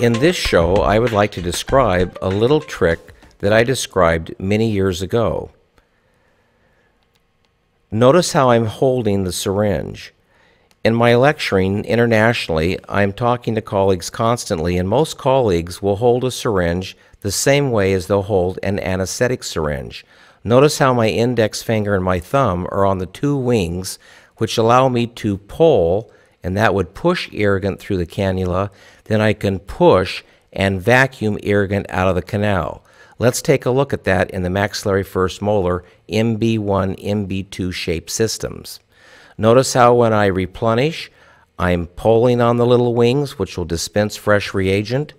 In this show, I would like to describe a little trick that I described many years ago. Notice how I'm holding the syringe. In my lecturing internationally, I'm talking to colleagues constantly, and most colleagues will hold a syringe the same way as they'll hold an anesthetic syringe. Notice how my index finger and my thumb are on the two wings, which allow me to pull, and that would push irrigant through the cannula. Then I can push and vacuum irrigant out of the canal. Let's take a look at that in the maxillary first molar MB1, MB2 shape systems. Notice how when I replenish, I'm pulling on the little wings, which will dispense fresh reagent.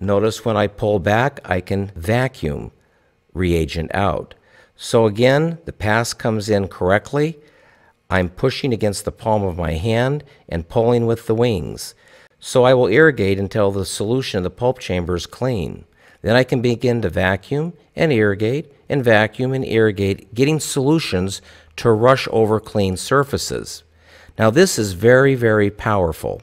Notice when I pull back, I can vacuum reagent out. So again, the pass comes in correctly. I'm pushing against the palm of my hand and pulling with the wings. So I will irrigate until the solution in the pulp chamber is clean. Then I can begin to vacuum and irrigate and vacuum and irrigate, getting solutions to rush over clean surfaces. Now, this is very, very powerful.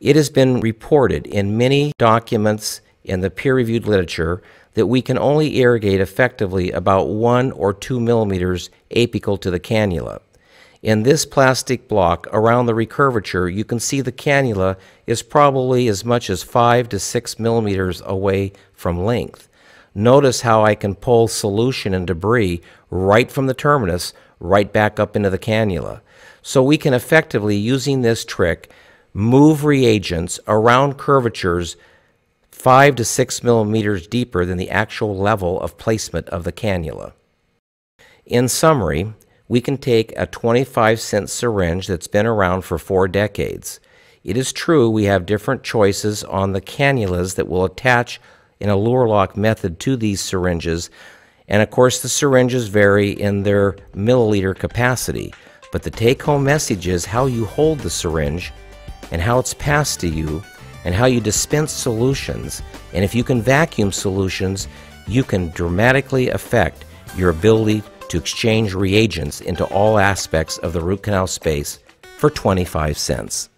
It has been reported in many documents in the peer reviewed literature that we can only irrigate effectively about one or two millimeters apical to the cannula. In this plastic block around the recurvature, you can see the cannula is probably as much as five to six millimeters away from length. Notice how I can pull solution and debris right from the terminus right back up into the cannula. So we can effectively, using this trick, move reagents around curvatures five to six millimeters deeper than the actual level of placement of the cannula. In summary, we can take a 25 cent syringe that's been around for four decades. It is true we have different choices on the cannulas that will attach in a luer lock method to these syringes and of course, the syringes vary in their milliliter capacity, but the take home message is how you hold the syringe and how it's passed to you and how you dispense solutions. And if you can vacuum solutions, you can dramatically affect your ability to exchange reagents into all aspects of the root canal space for 25 cents.